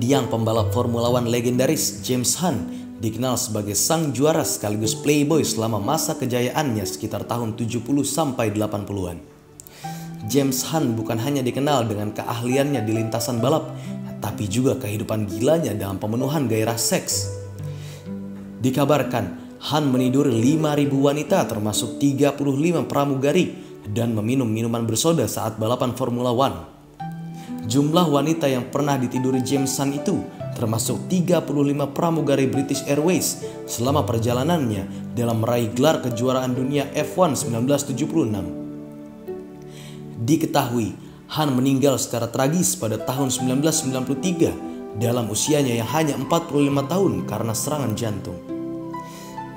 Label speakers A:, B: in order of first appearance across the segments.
A: yang pembalap Formula One legendaris James Hunt dikenal sebagai sang juara sekaligus playboy selama masa kejayaannya sekitar tahun 70 sampai 80-an. James Hunt bukan hanya dikenal dengan keahliannya di lintasan balap, tapi juga kehidupan gilanya dalam pemenuhan gairah seks. Dikabarkan, Han meniduri 5.000 wanita termasuk 35 pramugari dan meminum minuman bersoda saat balapan Formula One. Jumlah wanita yang pernah ditiduri James Hunt itu termasuk 35 pramugari British Airways selama perjalanannya dalam meraih gelar kejuaraan dunia F1 1976. Diketahui, Han meninggal secara tragis pada tahun 1993 dalam usianya yang hanya 45 tahun karena serangan jantung.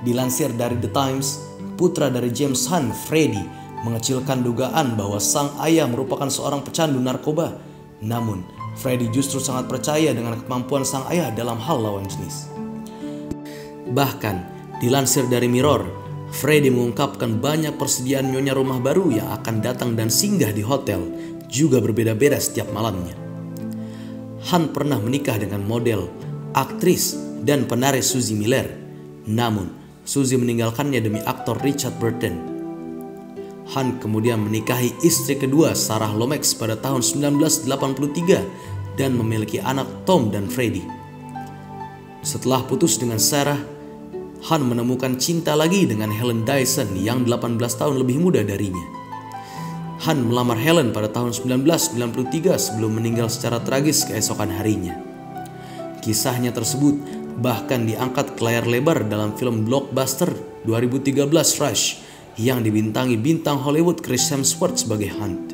A: Dilansir dari The Times, putra dari James Hunt, Freddie, mengecilkan dugaan bahwa sang ayah merupakan seorang pecandu narkoba. Namun, Freddie justru sangat percaya dengan kemampuan sang ayah dalam hal lawan jenis. Bahkan, dilansir dari Mirror, Freddie mengungkapkan banyak persediaan nyonya rumah baru yang akan datang dan singgah di hotel, juga berbeda-beda setiap malamnya. Han pernah menikah dengan model, aktris, dan penari Suzy Miller. Namun, Suzy meninggalkannya demi aktor Richard Burton. Han kemudian menikahi istri kedua Sarah Lomax pada tahun 1983 dan memiliki anak Tom dan Freddie. Setelah putus dengan Sarah, Han menemukan cinta lagi dengan Helen Dyson yang 18 tahun lebih muda darinya. Han melamar Helen pada tahun 1993 sebelum meninggal secara tragis keesokan harinya. Kisahnya tersebut bahkan diangkat ke layar lebar dalam film blockbuster 2013 Rush yang dibintangi bintang Hollywood Chris Hemsworth sebagai Hunt.